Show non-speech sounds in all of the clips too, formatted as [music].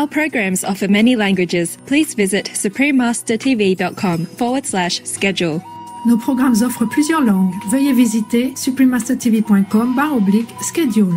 Our programs offer many languages. Please visit suprememastertv.com forward slash schedule. Nos programmes offrent plusieurs langues. Veuillez visiter suprememastertv.com oblique schedule.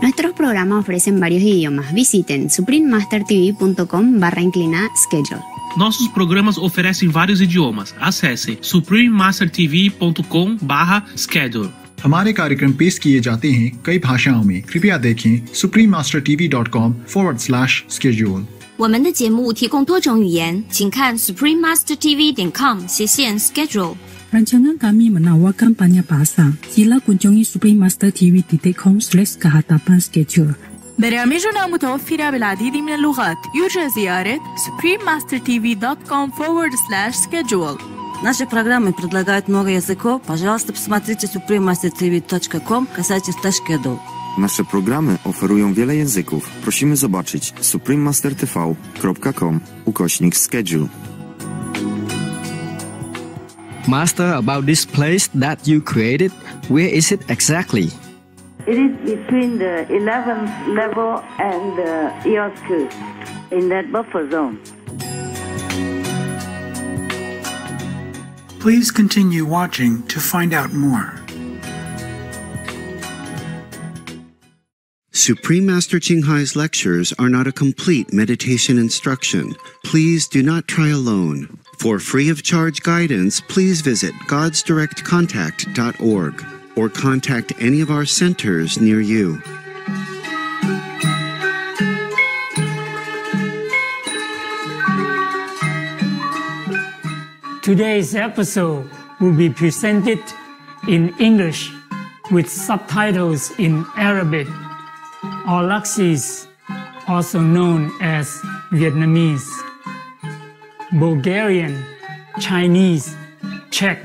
Nuestros programas ofrecen varios idiomas. Visiten suprememastertv.com barra inclinada schedule. Nossos programas oferecem vários idiomas. Acesse suprememastertv.com barra schedule. हमारे कार्यक्रम पेश किए जाते हैं कई भाषाओं में कृपया देखें suprememastertv.com forward slash schedule 我们的节目提供多种语言，请看 suprememastertv.com 斜线 schedule。 Rancangan kami menawarkan banyak bahasa. Sila kunjungi suprememastertv.com slash kehadapan schedule. برامجنا متوفرة بالعديد من اللغات يرجى زيارة suprememastertv.com forward slash schedule Наши программы предлагают много языков. Пожалуйста, посмотрите suprememastertv.com касательно schedule. Nasze programy oferują wiele języków. Prosimy zobaczyć suprememastertv.com ukośnik schedule. Master, about this place that you created, where is it exactly? It is between the 11th level and the EOS coast in that buffer zone. Please continue watching to find out more. Supreme Master Ching Hai's lectures are not a complete meditation instruction. Please do not try alone. For free of charge guidance, please visit godsdirectcontact.org or contact any of our centers near you. Today's episode will be presented in English with subtitles in Arabic. Or Laxis, also known as Vietnamese, Bulgarian, Chinese, Czech,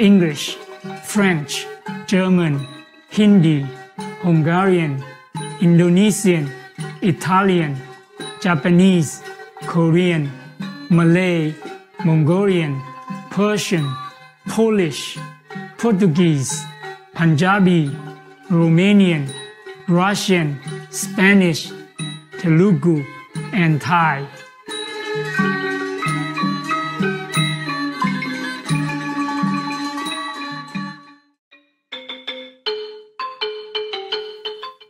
English, French, German, Hindi, Hungarian, Indonesian, Italian, Japanese, Korean, Malay, Mongolian, Persian, Polish, Portuguese, Punjabi, Romanian, Russian, Spanish, Telugu, and Thai.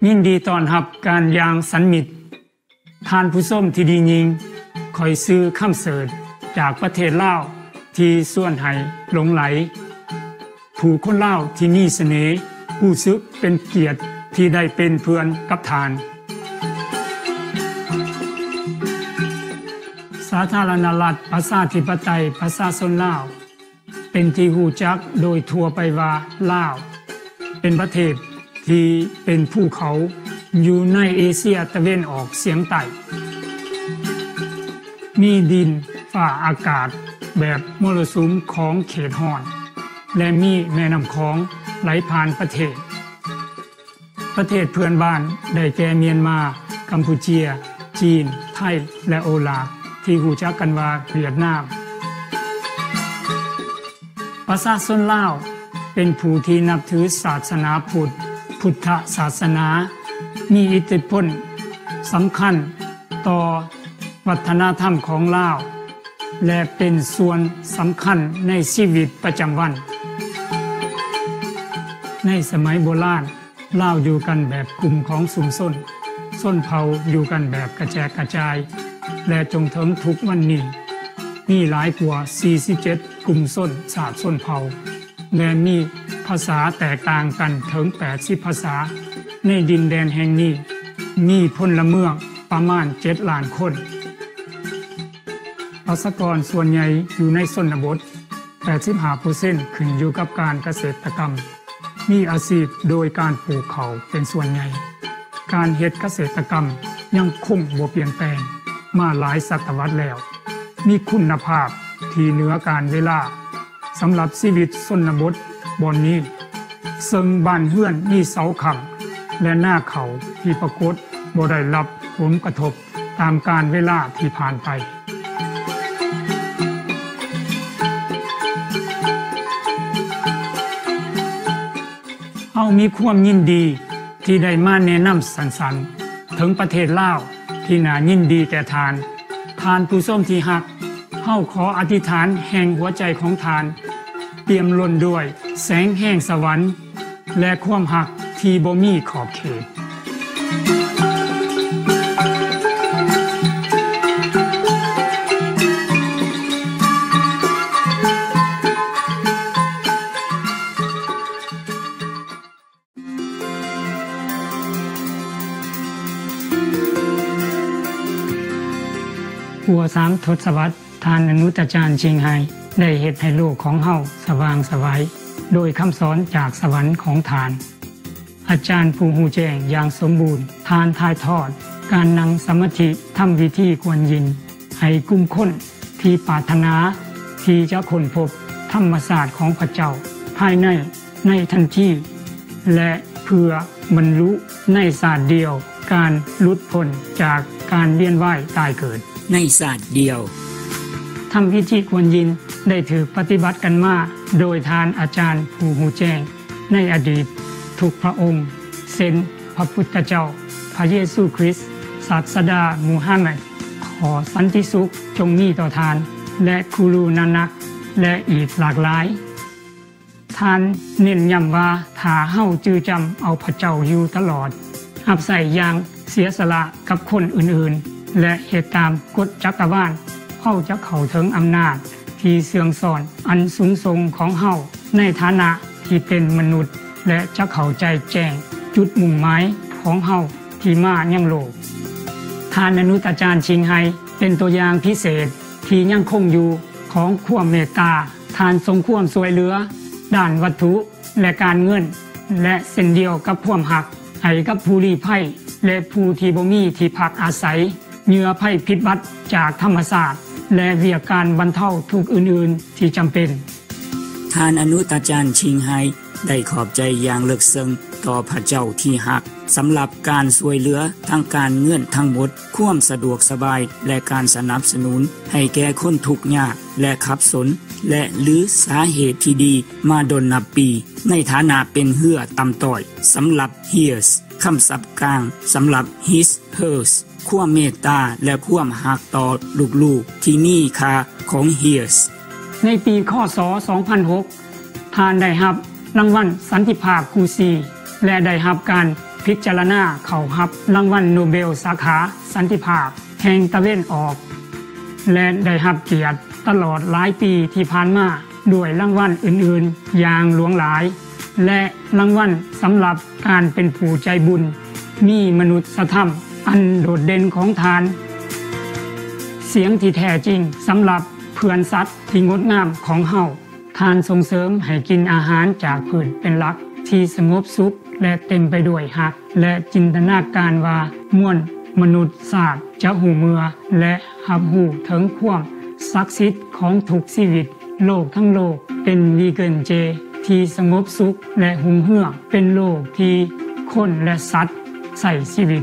ยินดีตอนรับการยางสันมิตรทานผู้ส้มที่ดียิงคอยซื้อข้ามเสิร์ชจากประเทศลาว ที่ส่วนไห้หลงไหล ผู้คนเล่าที่นี่เสน่ห์ผู้ซึกเป็นเกียรติที่ได้เป็นเพื่อนกับทาน สาธารณรัฐประชาธิปไตยประชาชนลาว เป็นที่หูจักโดยทั่วไปว่าลาว เป็นประเทศที่เป็นภูเขาอยู่ในเอเชียตะเวนออกเสียงใต้มีดินฝ่าอากาศ แบบมรสุมของเขตห้อน และมีแม่น้ำของไหลผ่านประเทศ ประเทศเพื่อนบ้านได้แก่เมียนมา กัมพูเชีย จีน ไทย และโอลา ที่หูจักกันว่าเวียดนาม ประชาชนลาวเป็นผู้ที่นับถือศาสนาพุทธ พุทธศาสนา มีอิทธิพลสำคัญต่อวัฒนธรรมของลาว และเป็นส่วนสำคัญในชีวิตประจำวัน ในสมัยโบราณเล่าอยู่กันแบบกลุ่มของสุมส้น ส้นเผาอยู่กันแบบกระแจกกระจาย และจงเถึงทุกวันนี้มีหลายกว่า 47 กลุ่มส้นสาบส้นเผาและมีภาษาแตกต่างกันถึง 80 ภาษา ในดินแดนแห่งนี้ มีพลเมืองประมาณ 7 ล้านคน ประสกรส่วนใหญ่อยู่ในสนบท 85%ขึ้นอยู่กับการเกษตรกรรม มีอาชีพโดยการปลูกเขาเป็นส่วนใหญ่ การเฮ็ดเกษตรกรรมยังคงบ่เปลี่ยนแปลง มาหลายศตวรรษแล้ว มีคุณภาพที่เหนือการเวลาสำหรับชีวิตสนบทบอนนี้ ซึ่งบ้านเฮือนมีเสาขังและหน้าเขาที่ปรากฏบ่ได้รับผลกระทบตามการเวลาที่ผ่านไป เฮามีความยินดีที่ได้มาแนะนำสันสันถึงประเทศลาวที่น่ายินดีแก่ทาน ทานผู้ส้มที่หักเฮาขออธิษฐานแห่งหัวใจของทาน เตรียมล้นด้วยแสงแห่งสวรรค์ และความหักที่บ่มีขอบเขต หัวสามทศวรรษทานอนุตจารย์ชิงไฮได้เหตุให้โลกของเฮาสว่างสวัยโดยคำสอนจากสวรรค์ของทาน อาจารย์ผู้หูแจ้งอย่างสมบูรณ์ ทานทายทอด การนั่งสมาธิทำวิธีควรยิน ให้กลุ่มคนที่ปารถนา ที่จะค้นพบธรรมศาสตร์ของพระเจ้า ภายในในทันทีและเพื่อบรรลุในศาสตร์เดียวการลุดพ้นจากการเวียนว่ายตายเกิด ในศาสตร์เดียวทำพิธีควรยินได้ถือปฏิบัติกันมาโดยทานอาจารย์ผู้หูแจ้ง ในอดีตทุกพระองค์เซนพระพุทธเจ้า พระเยซูคริสต์ศาสดามูฮัมหมัดขอสันติสุขจงมีต่อทาน และคูรูนานัก และอีกหลากหลายทานเน้นย้ำว่าถ้าเฮาจื้อจำเอาพระเจ้าอยู่ตลอดหับใส่อย่างเสียสละกับคนอื่นๆ และเหตุตามกฎจักรวาลเฮาจะเข้าถึงอำนาจ ที่เสื่องสอน อันสูงทรงของเฮาในฐานะที่เป็นมนุษย์ และจะเข้าใจแจ้ง จุดมุ่งหมายของเฮาที่มายังโลกทานอนุตอาจารย์ชิงไฮเป็นตัวอย่างพิเศษที่ยังคงอยู่ของความเมตตาทานทรงความสวยเหลือ ด้านวัตถุและการเงิน และเส้นเดียวกับความหักให้กับผู้รีภัยและผู้ที่บ่มีที่พักอาศัย เหยื่อภัยพิษบัตจากธรรมศาสตร์ และเวียการบรรเทาทุกอื่นๆ ที่จำเป็น ท่านอนุตาจารย์ชิงไฮได้ขอบใจอย่างเลึกซึ้งต่อพระเจ้าที่หักสำหรับการสวยเหลือทางการเงื่อนทั้งหมดความสะดวกสบายและการสนับสนุน ให้แก่คนทุกยากและขับสน และหรือสาเหตุที่ดีมาดนนับปี ในฐานะเป็นเหือต่ำต้อยสำหรับ hears คำศัพท์กลางสำหรับ his hers ความเมตตาและความหักต่อลูกๆที่มีค่าของ hears ในปีคศ2006ทานได้รับรางวัลสันติภาพกูซี และได้รับการพิจารณาเข้ารับรางวัลโนเบลสาขาสันติภาพแห่งตะเวนออก และได้รับเกียรติตลอดหลายปีที่ผ่านมาด้วยรางวัลอื่นๆ อย่างหลวงหลาย และรางวัลสำหรับการเป็นผู้ใจบุญ มีมนุษยธรรม อันโดดเด่นของทาน เสียงที่แท้จริงสำหรับเพื่อนสัตว์ที่งดงามของเฮาทานส่งเสริมให้กินอาหารจากพืชเป็นหลัก ที่สงบสุขและเต็มไปด้วยหัก และจินตนาการว่ามวลมนุษย์ศาสตร์จะหูเมือ และหับหูถึงความศักดิ์สิทธิ์ของทุกชีวิต โลกทั้งโลกเป็นวีเกินเจ ที่สงบสุขและหุงเหือเป็นโลกที่คนและสัตว์ใส่ชีวิต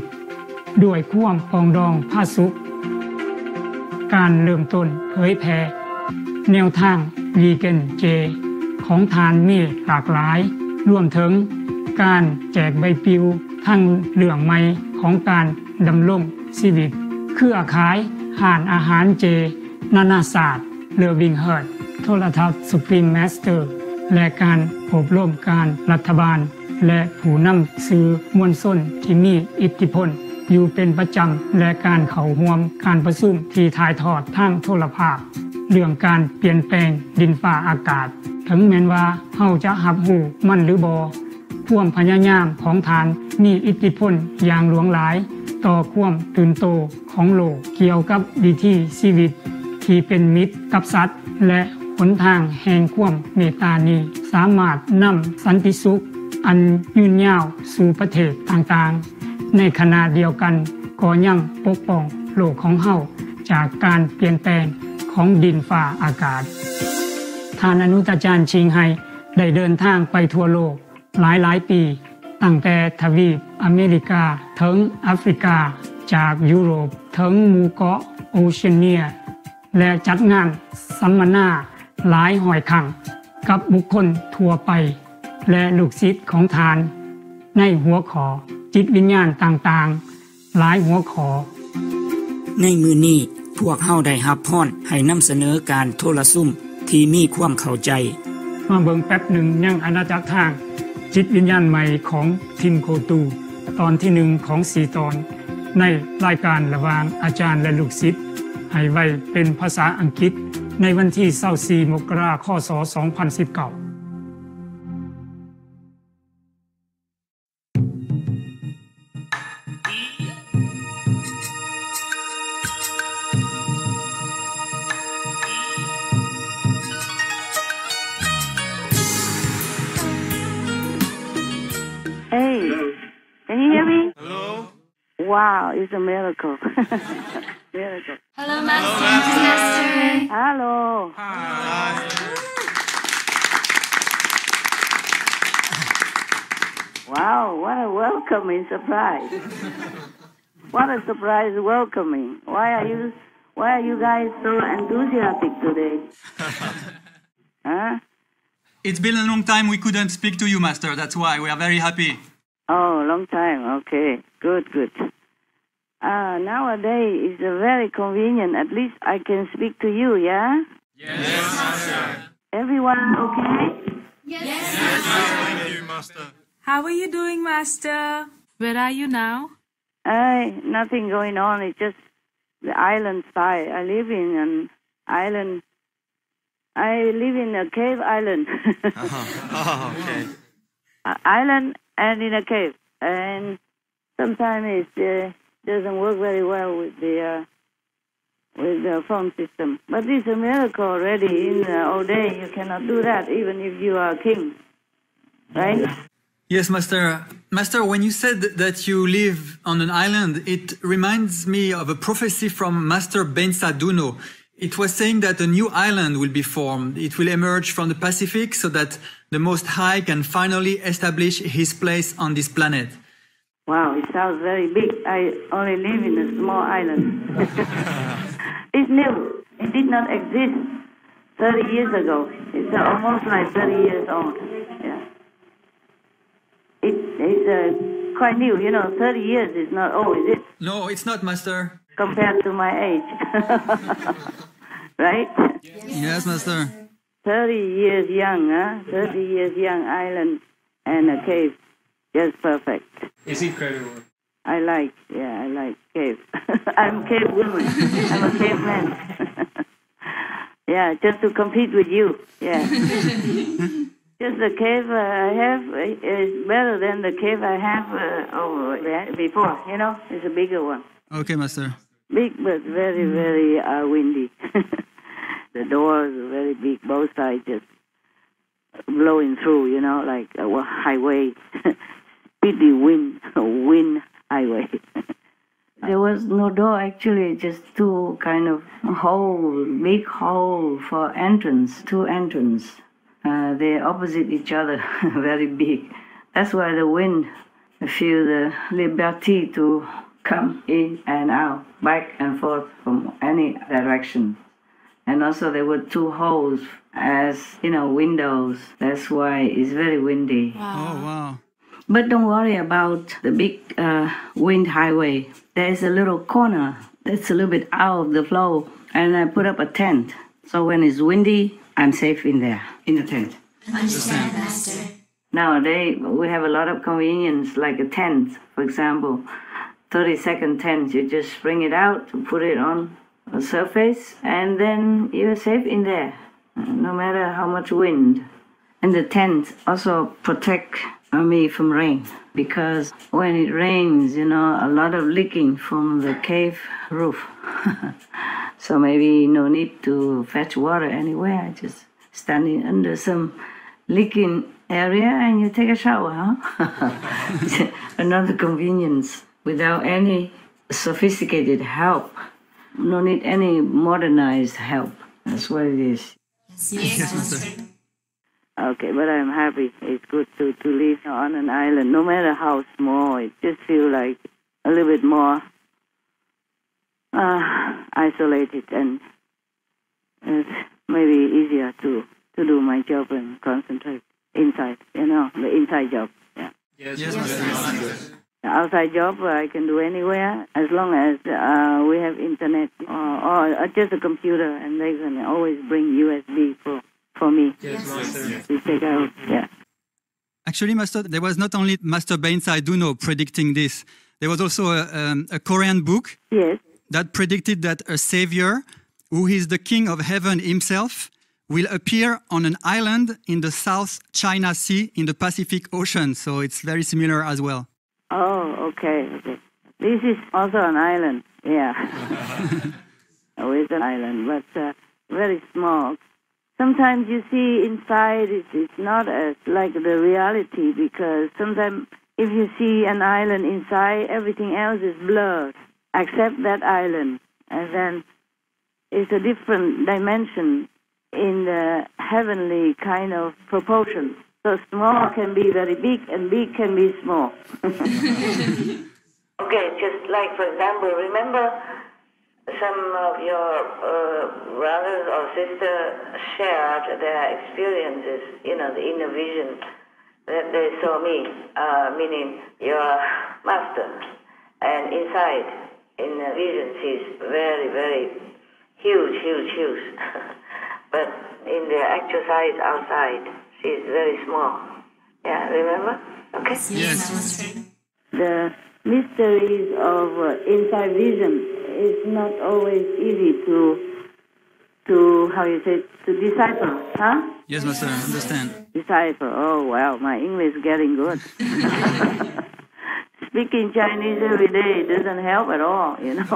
ด้วยความปองดองผาสุข การเริ่มต้นเผยแพร่แนวทางวีเกนเจ ของทานมีหลากหลาย รวมถึงการแจกใบปิวทั้งเหลืองใหม่ของการดำรงชีวิตเครือขายห่านอาหารเจ นานาศาสตร์เรือวิงเฮิร์ดโทรทัศน์สุพรีมแมสเตอร์และการอบรมการรัฐบาล และผู้นำซื้อมวลส้นที่มีอิทธิพล อยู่เป็นประจำและการเขาร่วมการประสุมที่ถ่ายทอดทางโทรภาพ เรื่องการเปลี่ยนแปลงดินฟ้าอากาศ ถึงแม้นว่าเฮาจะหับหูมันหรือบอความพยายามของทานมีอิทธิพลอย่างหลวงหลาย ต่อความตื่นโตของโลกเกี่ยวกับวิธีชีวิต ที่เป็นมิตรกับสัตว์ และหนทางแห่งความเมตตานี้สามารถนำสันติสุข อันยืนยาวสู่ประเทศต่างๆ ในขณะเดียวกันก็ยังปกป้องโลกของเฮาจากการเปลี่ยนแปลงของดินฟ้าอากาศทานอนุตาจารย์ชิงไฮได้เดินทางไปทั่วโลกหลายหลายปี ตั้งแต่ทวีปอเมริกาถึงแอฟริกา จากยุโรปถึงหมู่เกาะโอเชียเนีย และจัดงานสัมมนาหลายหอยขังกับบุคคลทั่วไป และลูกศิษย์ของทาน ในหัวขอ จิตวิญญาณต่างๆ หลายหัวขอ ในมือนี้พวกเฮาได้รับพรให้นำเสนอการโทรซุ่มที่มีความเข้าใจ มาเบิงแป๊บหนึ่งยังอาณาจักรทาง จิตวิญญาณใหม่ของทิมโคตู ตอนที่หนึ่งของสีตอน ในรายการระหว่างอาจารย์และลูกศิษย์ให้ไว้เป็นภาษาอังกฤษในวันที่24มกราคม2019 Wow, it's a miracle. [laughs] miracle. Hello, Master. Hello. Hi. Wow, what a welcoming surprise. what a surprise welcoming. Why are you why are you guys so enthusiastic today? [laughs] huh? It's been a long time we couldn't speak to you, Master. That's why we are very happy. Oh, long time. Okay. Good, good. Uh, nowadays it's very convenient. At least I can speak to you, yeah? Yes, Master. Everyone okay? Yes, Master. Thank you, Master. How are you doing, Master? Where are you now? Uh, nothing going on. It's just the island side. I live in an island. I live in a cave island. [laughs] [laughs] Oh, okay. A- island and in a cave. And sometimes it's... uh, doesn't work very well with the uh, with the phone system. But it's a miracle already. In the old day, you cannot do that, even if you are a king, right? Yes, Master. Master, when you said that you live on an island, it reminds me of a prophecy from Master Beinsa Douno. It was saying that a new island will be formed. It will emerge from the Pacific so that the Most High can finally establish his place on this planet. Wow, it sounds very big. I only live in a small island. [laughs] it's new. It did not exist 30 years ago. It's almost like 30 years old. Yeah. It, it's uh, quite new. You know, 30 years is not old, is it? No, it's not, Master. Compared to my age. [laughs] right? Yes, Master. 30 years young, huh? 30 years young island and a cave. Just perfect. It's incredible. I like, yeah, I like cave. [laughs] I'm cave woman. I'm a cave man. [laughs] yeah, just to compete with you. Yeah. [laughs] just the cave uh, I have is better than the cave I have uh, over there before. You know, it's a bigger one. Okay, Master. Big but very, very uh, windy. the doors are very big, both sides just blowing through, you know, like a highway, speedy wind, [laughs] wind highway. [laughs] there was no door actually, just two kind of hole, big hole for entrance, two entrance. Uh, they're opposite each other, [laughs] very big. That's why the wind feel the liberty to come in and out, back and forth from any direction. And also there were two holes as, you know, windows. That's why it's very windy. Oh, wow. But don't worry about the big uh, wind highway. There's a little corner that's a little bit out of the flow. And I put up a tent. So when it's windy, I'm safe in there, in the tent. Understand, Master. Nowadays, we have a lot of convenience, like a tent, for example. 30 second tent, you just bring it out, put it on a surface, and then you're safe in there, no matter how much wind. And the tent also protect me from rain, because when it rains, you know, a lot of leaking from the cave roof. [laughs] so maybe no need to fetch water anywhere, just standing under some leaking area and you take a shower, huh? [laughs] Another convenience without any sophisticated help. No need any modernized help. That's what it is. Yes. Okay, but I'm happy. It's good to, to live on an island, no matter how small. It just feels like a little bit more uh, isolated and it's maybe easier to, to do my job and concentrate inside, you know, the inside job. Yeah. Yes, Master. outside job I can do anywhere as long as uh, we have internet or, or just a computer, and they can always bring USB for for me to take out. Yeah. Actually, Master, there was not only Master Beinsa Douno predicting this. There was also a, um, a Korean book Yes. that predicted that a savior, who is the king of heaven himself, will appear on an island in the South China Sea in the Pacific Ocean. So it's very similar as well. Oh, okay. okay. This is also an island. Yeah. [laughs] oh, it's an island, but uh, very small. Sometimes you see inside it, it's not as like the reality because sometimes if you see an island inside, everything else is blurred except that island, and then it's a different dimension in the heavenly kind of proportion. So small can be very big, and big can be small. [laughs] [laughs] okay, just like for example, remember some of your uh, brothers or sisters shared their experiences, you know, the inner vision that they saw me, uh, meaning your master. And inside, in the vision, she's very, very huge, huge, huge. [laughs] but in the actual size outside, she's very small. Yeah, remember? Okay? Yes. The mysteries of uh, inside vision is not always easy to to how you say to decipher, huh? Yes, Master, I understand. Decipher. Oh well, my English is getting good. [laughs] Speaking Chinese every day doesn't help at all, you know. [laughs]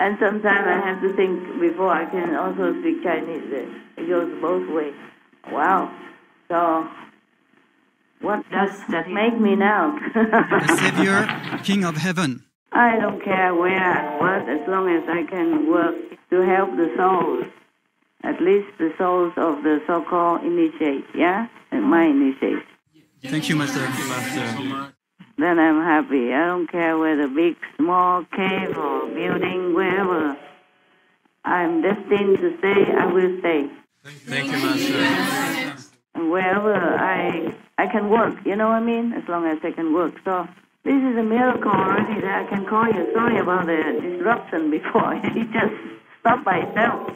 and sometimes I have to think before I can also speak Chinese. It goes both ways. Wow. So, what does that make me now? A savior, king of heaven. I don't care where I work as long as I can work to help the souls, at least the souls of the so-called initiates, yeah, and my initiates. Thank you, Master. Thank you, Master. Then I'm happy. I don't care whether big, small, cave or building, wherever. I'm destined to stay. I will stay. Thank you, Master. And wherever I I can work, you know what I mean? As long as I can work. So this is a miracle already that I can call you. Sorry about the disruption before. [laughs] it just stopped by itself.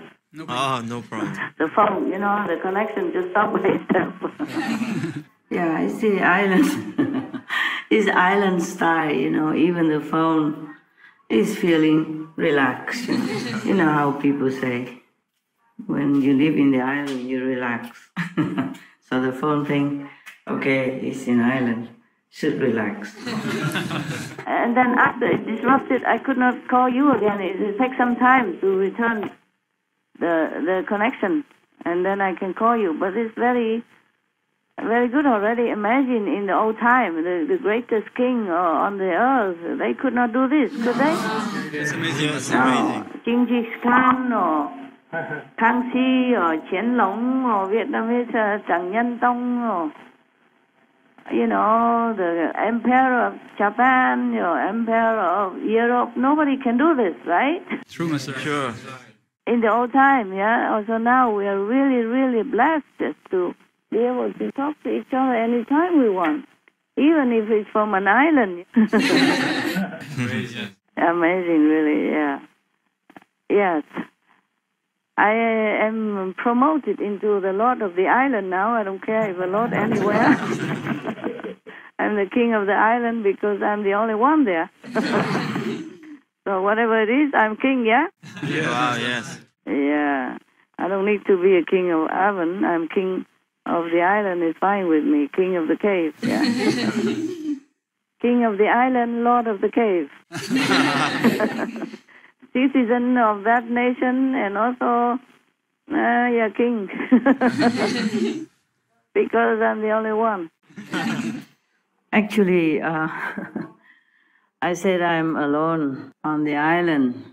Oh, no problem. [laughs] The phone, you know, the connection just stopped by itself. [laughs] yeah, I see island. it's island style, you know, even the phone is feeling relaxed. You know, you know how people say, when you live in the island, you relax. so the phone thing, okay, it's in island, should relax. [laughs] and then after it disrupted, I could not call you again. It, it takes some time to return the the connection, and then I can call you. But it's very very good already. Imagine in the old time, the, the greatest king uh, on the earth, they could not do this, could they? [laughs] It's amazing. It's No. amazing. Genghis Khan or [laughs] Kangxi or Qian Long or Vietnamese uh, Trần Nhân Tông or you know the emperor of Japan, your emperor of Europe. Nobody can do this, right? True, Master. Sure. in the old time, yeah. Also now we are really, really blessed just to be able to talk to each other anytime we want, even if it's from an island. [laughs] [laughs] Amazing, really, yeah. Yes. I uh, am promoted into the Lord of the Island now. I don't care if a Lord anywhere. [laughs] I'm the king of the island because I'm the only one there. [laughs] so whatever it is, I'm king, yeah? Wow, yes. Yeah. I don't need to be a king of heaven. I'm king of the island is fine with me. King of the cave. Yeah. [laughs] king of the island, lord of the cave. Citizen of that nation and also, uh, yeah, king. [laughs] because I'm the only one. [laughs] Actually, uh, [laughs] I said I'm alone on the island,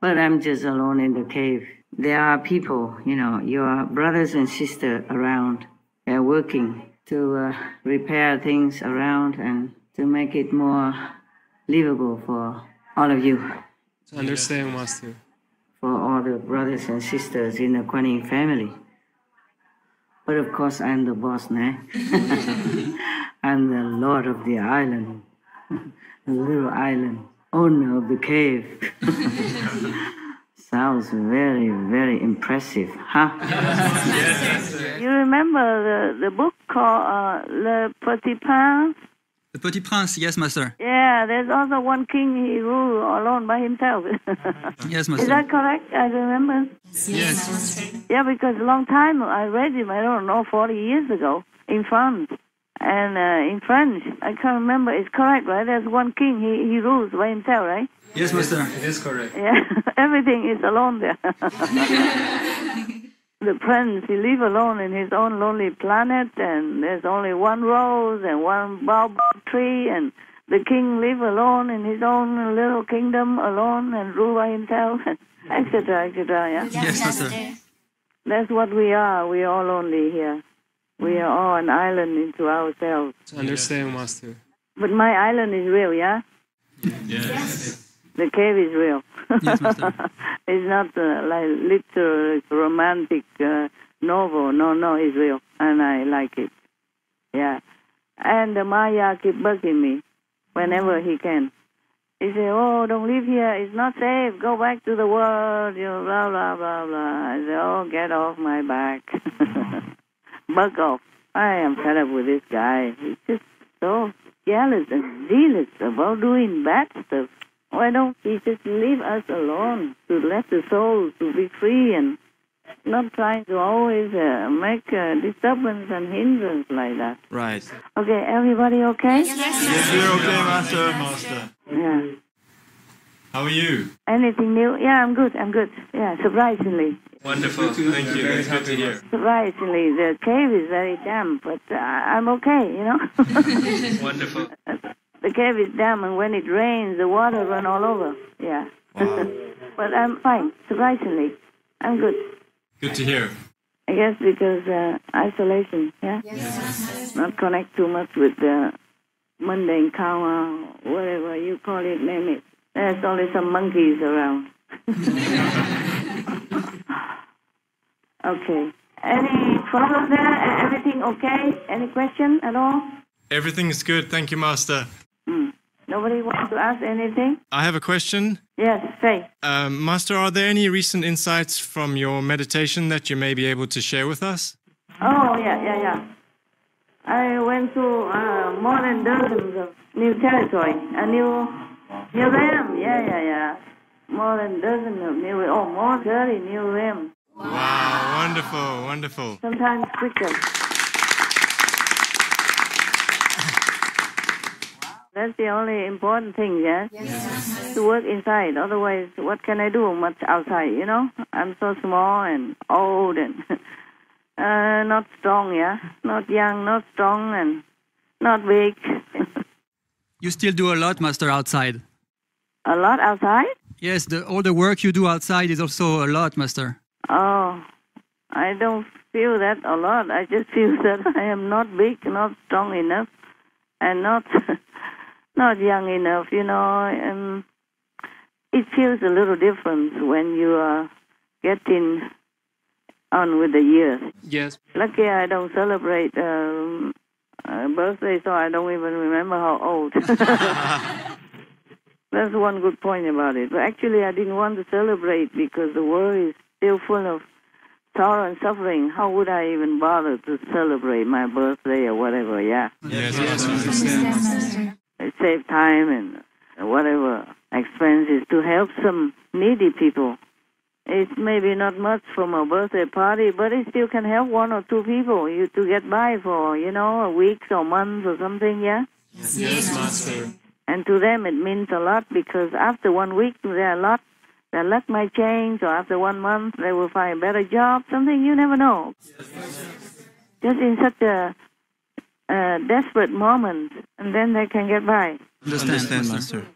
but I'm just alone in the cave. There are people, you know, your brothers and sisters around. They're working to uh, repair things around and to make it more livable for all of you, I understand, Master. for all the brothers and sisters in the Kuan Yin family. But of course, I'm the boss now. [laughs] I'm the lord of the island, the little island, owner of the cave. [laughs] Sounds very, very impressive, huh? Yes. You remember the, the book called uh, Le Petit Prince? The Petit Prince, yes, master. Yeah, there's also one king he ruled alone by himself. [laughs] Yes, master. Is that correct? I remember. Yes. Yeah, because a long time I read him, I don't know, 40 years ago in France. And uh, in French, I can't remember. It's correct, right? There's one king, he, he rules by himself, right? Yes, master. It is correct. Yeah, [laughs] everything is alone there. [laughs] the prince, he live alone in his own lonely planet, and there's only one rose and one baobab tree, and the king live alone in his own little kingdom alone and rule by himself, [laughs] etc., etc. Yeah. Yes, master. That's what we are. We are all lonely here. We mm-hmm. are all an island into ourselves. Understand, Master. But my island is real, yeah? Yes. The cave is real. Yes, [laughs] it's not uh, like literal romantic uh, novel. No, no, it's real, and I like it. Yeah. And the Maya keep bugging me whenever he can. He say, "Oh, don't live here. It's not safe. Go back to the world." You know, blah blah blah blah. I say, "Oh, get off my back. [laughs] Bug off." I am fed up with this guy. He's just so jealous and zealous about doing bad stuff. Why don't he just leave us alone to let the soul to be free and not trying to always uh, make uh, disturbance and hindrance like that? Right. Okay, everybody okay? Yes, we're okay, Master. Master. Yeah. How are you? Anything new? Yeah, I'm good. I'm good. Yeah, surprisingly. Wonderful. Thank you. Very happy to hear. Surprisingly, the cave is very damp, but uh, I'm okay, you know. [laughs] Wonderful. [laughs] the cave is damp, and when it rains, the water run all over. Yeah. [laughs] but I'm fine. Surprisingly, I'm good. Good to hear. I guess because uh, isolation, yeah? Yes. Not connect too much with the mundane karma, whatever you call it, name it. There's only some monkeys around. [laughs] okay. Any problem there? Everything okay? Any question at all? Everything is good, thank you, Master. Nobody wants to ask anything? I have a question. Yes, say. Um, Master, are there any recent insights from your meditation that you may be able to share with us? Oh, yeah, yeah, yeah. I went to uh, more than dozens of new territory, a new, new realm. Yeah, yeah, yeah. More than dozens of new, oh, more than 30 new realms. Wow, wonderful, wonderful. Sometimes quicker. That's the only important thing, yeah? Yes. To work inside. Otherwise, what can I do much outside, you know? I'm so small and old and [laughs] uh, not strong, yeah? Not young, not strong, and not big. [laughs] You still do a lot, master, outside. A lot outside? Yes, the, all the work you do outside is also a lot, master. Oh, I don't feel that a lot. I just [laughs] feel that I am not big, not strong enough, and not not young enough. You know, and it feels a little different when you are getting on with the years. Yes. Lucky I don't celebrate um, uh, birthday, so I don't even remember how old. [laughs] That's one good point about it. But actually, I didn't want to celebrate because the world is still full of sorrow and suffering. How would I even bother to celebrate my birthday or whatever? Yeah. Yes, yes, understand. Save time and whatever expenses to help some needy people. It's maybe not much from a birthday party, but it still can help one or two people you to get by for, you know, a week or months or something, yeah? Yes, yes, Master. And to them it means a lot because after one week their lot their luck might change or after one month they will find a better job, something you never know. Yes, Just in such a, a desperate moment and then they can get by. Understand, Master.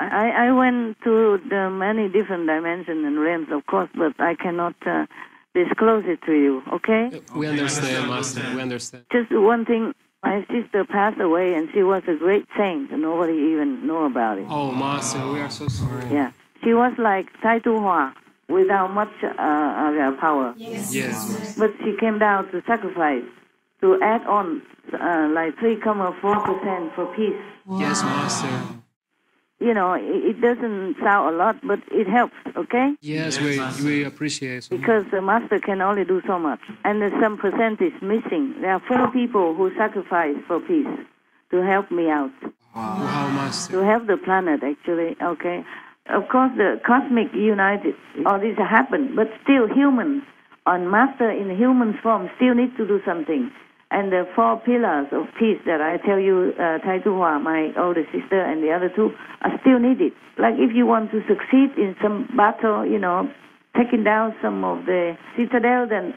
I, I went to the many different dimensions and realms, of course, but I cannot uh, disclose it to you, okay? We understand, Master. We understand. Just one thing, my sister passed away and she was a great saint and nobody even know about it. Oh, Master, we are so sorry. Yeah. She was like Tai Tu Hua without much uh, uh, power. Yes. But she came down to sacrifice to add on uh, like 3.4% for peace. Yes, Master. You know, it, it doesn't sound a lot, but it helps, okay? Yes, we, we appreciate so Because the master can only do so much. And there's some percent is missing. There are four people who sacrifice for peace to help me out. Wow, Master. To help the planet, actually, okay? Of course, the cosmic united, all this happened, but still humans on master in human form still need to do something. And the four pillars of peace that I tell you, uh, Tai Hua, my older sister, and the other two are still needed. Like if you want to succeed in some battle, you know, taking down some of the citadel, then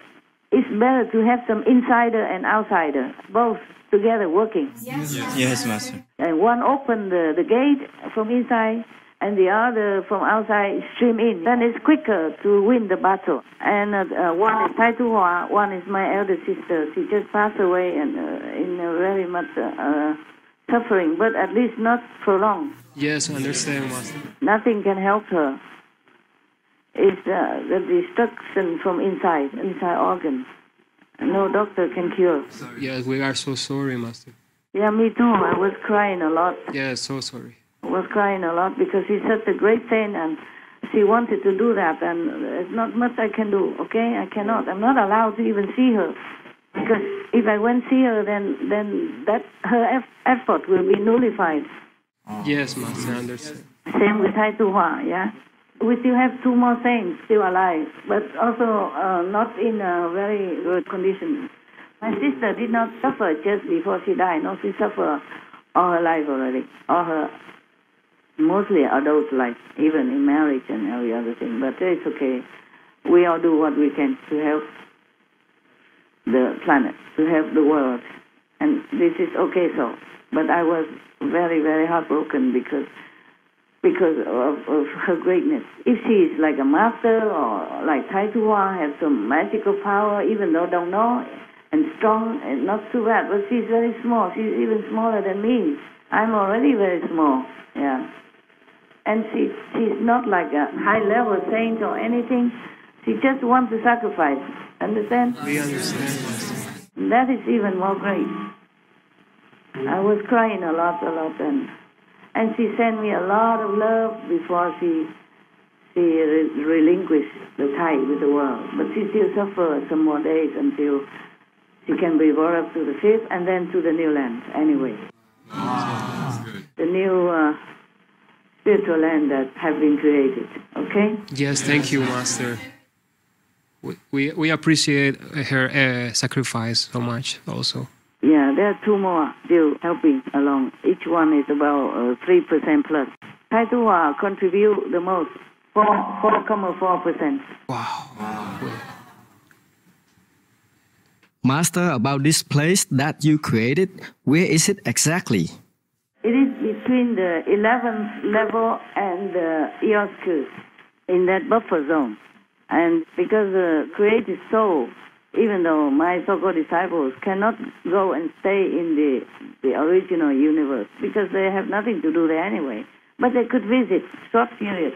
it's better to have some insider and outsider, both together working. Yes, Master. And one open the, the gate from inside, and the other from outside stream in. Then it's quicker to win the battle. And uh, uh, one is Tai Tu Hua, one is my elder sister. She just passed away and uh, in a very much uh, uh, suffering, but at least not for long. Yes, I understand, Master. Nothing can help her. It's uh, the destruction from inside, inside organs. No doctor can cure. Yes, we are so sorry, Master. Yeah, me too. I was crying a lot. Yeah, so sorry. Was crying a lot because he's such a great saint and she wanted to do that and there's not much I can do, okay? I cannot. I'm not allowed to even see her because if I went see her then then that her eff- effort will be nullified. Yes, Master, I understand. Same with Tai Tu Hua, yeah? We still have two more saints still alive, but also uh, not in a very good condition. My sister did not suffer just before she died. No, she suffered all her life already, all her mostly adult life, even in marriage and every other thing. But it's okay. We all do what we can to help the planet, to help the world. And this is okay so. But I was very, very heartbroken because because of, of her greatness. If she is like a master or like Tai Tu Hua, have some magical power, even though don't know, and strong, and not too bad, but she's very small. She's even smaller than me. I'm already very small, yeah. And she, she's not like a high-level saint or anything. She just wants to sacrifice. Understand? We understand. That is even more great. I was crying a lot, a lot, and and she sent me a lot of love before she she re- relinquished the tie with the world. But she still suffers some more days until she can be brought up to the fifth and then to the new land. Anyway, the new uh, spiritual land that have been created. Okay. Yes, thank you, Master. We, we, we appreciate her uh, sacrifice so much also. Yeah, there are two more still helping along. Each one is about uh, three percent plus. Tai Tu Hua contribute the most, four four comma four percent. Master, about this place that you created, where is it exactly? It is between the eleventh level and the Eosku, in that buffer zone. And because the created soul, even though my so-called disciples cannot go and stay in the the original universe because they have nothing to do there anyway, but they could visit short periods,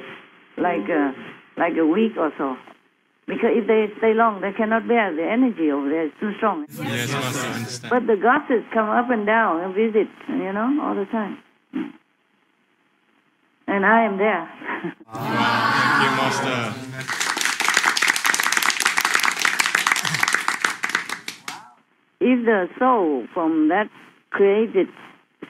like uh, like a week or so. Because if they stay long, they cannot bear the energy over there; it's too strong. Yes, understand. But the goddesses come up and down and visit, you know, all the time. And I am there. wow. Thank you, Master. if the soul from that created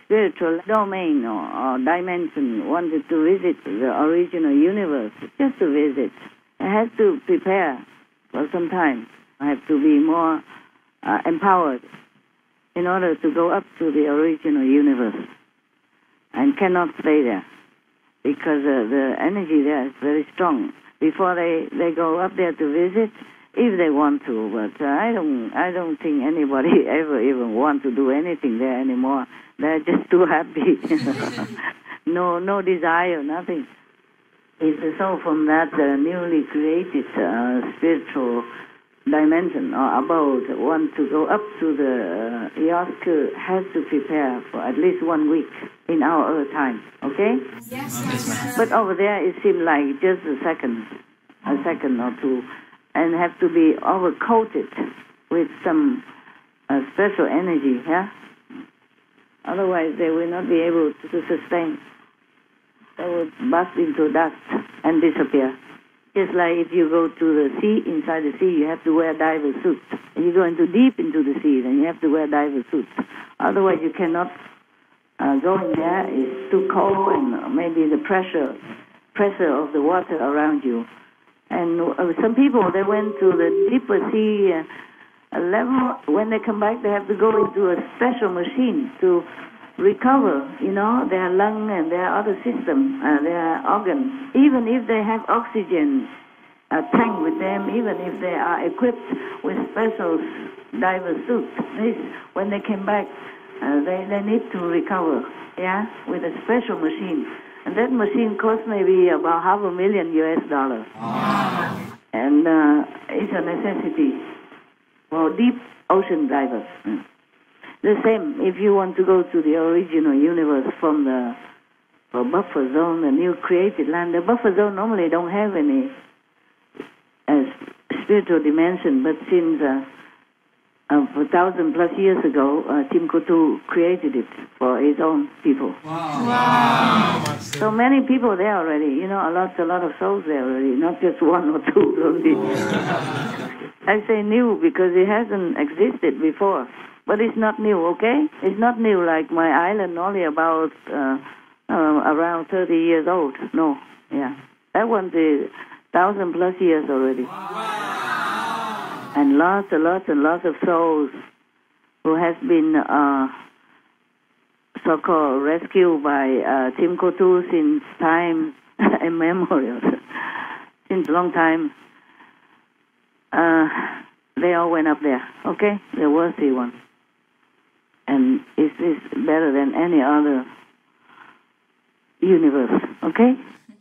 spiritual domain or, or dimension wanted to visit the original universe, just to visit, it has to prepare for some time. I have to be more uh, empowered in order to go up to the original universe and cannot stay there because uh, the energy there is very strong. Before they, they go up there to visit, if they want to, but uh, I don't I don't think anybody [laughs] ever even want to do anything there anymore. They're just too happy. [laughs] no no desire, nothing. It's soul from that uh, newly created uh, spiritual dimension uh, or abode want to go up to the uh, Yosku uh, has to prepare for at least one week in our Earth time. Okay? Yes, But over there it seemed like just a second, a second or two, and have to be overcoated with some a special energy, yeah? Otherwise, they will not be able to sustain. They will burst into dust and disappear. Just like if you go to the sea, inside the sea, you have to wear diver suit. And you go into deep into the sea, then you have to wear diver suit. Otherwise, you cannot uh, go in there. It's too cold, and maybe the pressure pressure of the water around you. And uh, some people they went to the deeper sea uh, level. When they come back, they have to go into a special machine to recover, you know, their lung and their other system, uh, their organs. Even if they have oxygen uh, tank with them, even if they are equipped with special diver suits, when they came back, uh, they, they need to recover, yeah, with a special machine. And that machine costs maybe about half a million US dollars. And uh, it's a necessity for deep ocean divers. Mm. The same, if you want to go to the original universe from the uh, buffer zone, the new created land, the buffer zone normally don't have any uh, spiritual dimension, but since uh, uh, a thousand plus years ago, uh, Tim Qo Tu created it for his own people. Wow! Wow. So many people there already, you know, a lot, a lot of souls there already, not just one or two [laughs] only. I say new because it hasn't existed before. But it's not new, okay? It's not new like my island, only about uh, uh, around 30 years old. No, yeah. That one's a thousand plus years already. And lots and lots and lots of souls who has been uh, so-called rescued by uh, Tim Qo Tu since time [laughs] immemorial, [laughs] since long time. Uh, they all went up there, okay? The worthy one and it is better than any other universe. Okay?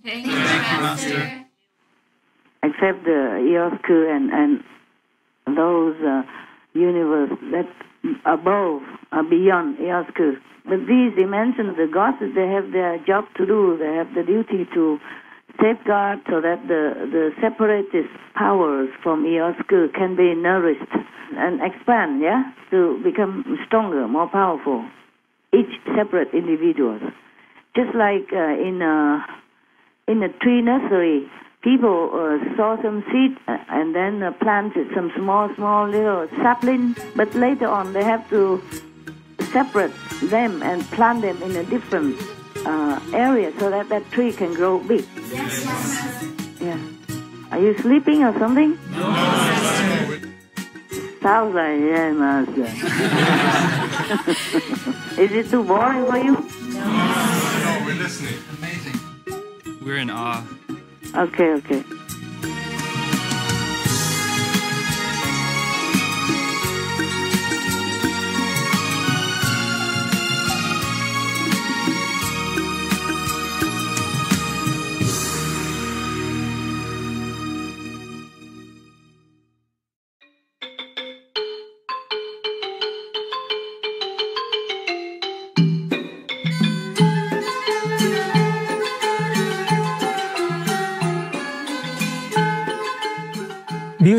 Thank you, Master. Except the Iosku and and those uh, universe that above, uh, beyond Iosku. But these dimensions, the gods, they have their job to do. They have the duty to safeguard so that the, the separatist powers from Iosku can be nourished and expand, yeah, to become stronger, more powerful. Each separate individuals, just like uh, in a in a tree nursery, people uh, saw some seed uh, and then uh, planted some small, small little sapling, but later on they have to separate them and plant them in a different uh, area so that that tree can grow big. Yes, Yeah. Are you sleeping or something? No, Sounds like yeah, master. [laughs] Is it too boring for you? No, we're listening. Amazing. We're in awe. Okay, okay.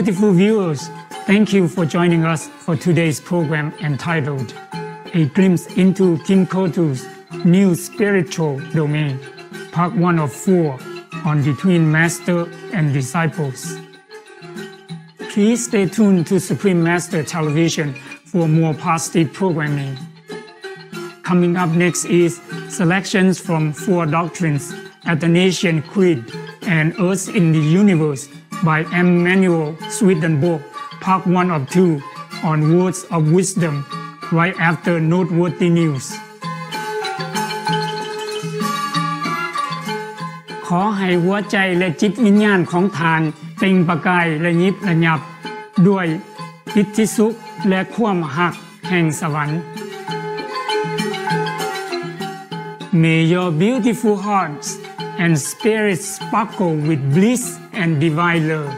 Beautiful viewers, thank you for joining us for today's program entitled A Glimpse into Tim Qo Tu's New Spiritual Domain, Part 1 of 4 on Between Master and Disciples. Please stay tuned to Supreme Master Television for more positive programming. Coming up next is selections from Four Doctrines, Athanasian Creed, and Earth in the Universe by Emmanuel Swedenborg, Part 1 of 2 on Words of Wisdom, right after Noteworthy News. ขอให้หัวใจและจิตวิญญาณของทานเปล่งประกายและยิบระยับ ด้วยอิทธิสุขและความหักแห่งสวรรค์ May your beautiful hearts and spirits sparkle with bliss and divine love.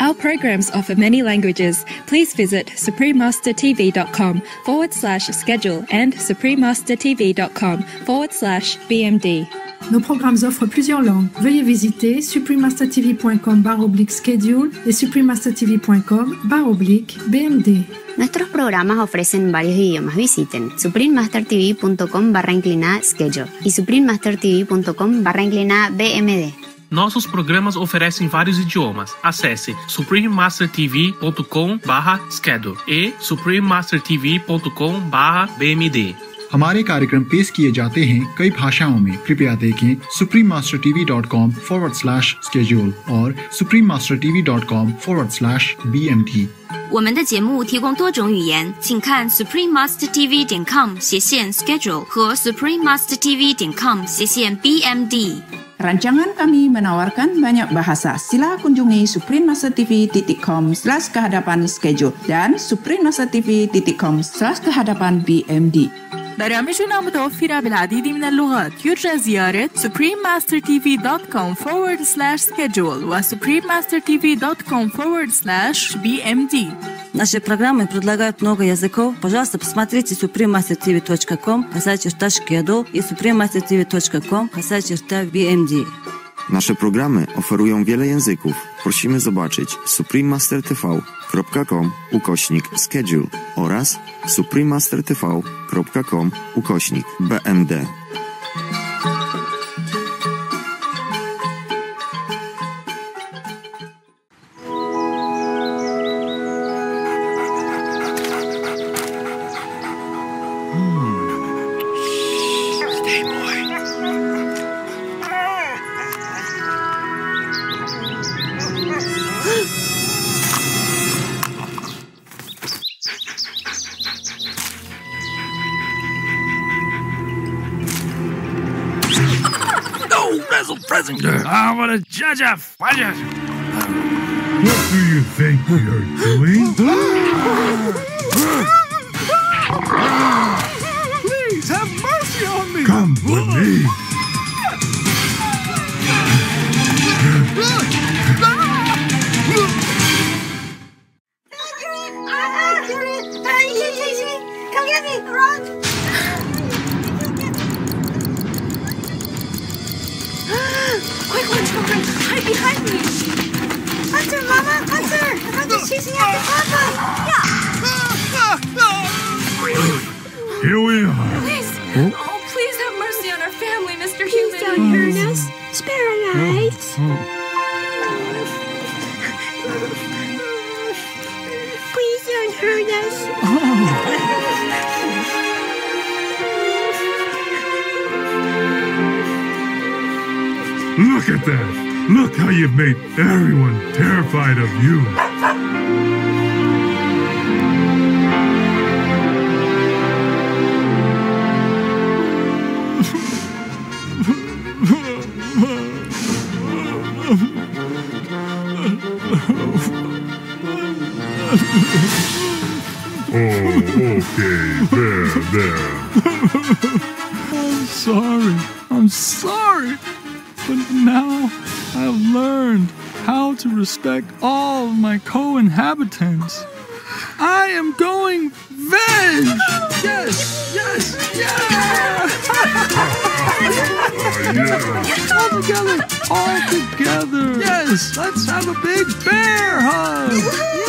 Our programs offer many languages. Please visit suprememastertv.com forward slash schedule and suprememastertv.com forward slash BMD. Nos programmes offrent plusieurs langues. Veuillez visiter suprememastertv.com schedule et suprememastertv.com BMD. Nuestros programas ofrecen varios idiomas. Visiten suprememastertv.com barra inclinada schedule y suprememastertv.com barra inclinada BMD. Nossos programas oferecem vários idiomas. Acesse suprememastertv.com/schedule e suprememastertv.com/bmd. हमारे कार्यक्रम पेश किए जाते हैं कई भाषाओं में कृपया देखें supreme master TV dot com forward slash schedule और supreme master TV dot com forward slash B M T 我们的节目提供多种语言，请看 suprememastertv 点 com 斜线 schedule 和 suprememastertv 点 com 斜线 bmd。 Rancangan kami menawarkan banyak bahasa. Sila kunjungi suprememastertv.com slash kehadapan schedule dan suprememastertv.com slash kehadapan BMD. برامجنا متوفرة بالعديد من اللغات يرجى زيارة suprememastertv.com forward slash schedule و suprememastertv.com forward slash bmd Наши программы предлагают много языков. Пожалуйста, посмотрите suprememastertv.com, касая черта schedule и suprememastertv.com, касая черта BMD. Nasze programy oferują wiele języków. Prosimy zobaczyć suprememastertv.com ukośnik schedule oraz suprememastertv.com ukośnik BMD. What do you think? You're Here we are. Please! Oh. Please have mercy on our family, Mr. Human! Please don't hurt us! Spare our lives! Please don't hurt us! Look at that. Look how you've made everyone terrified of you. There. I'm sorry. I'm sorry. But now I've learned how to respect all of my co-inhabitants. I am going veg. Yes, yes, yeah. All together, all together. Yes, let's have a big bear hug.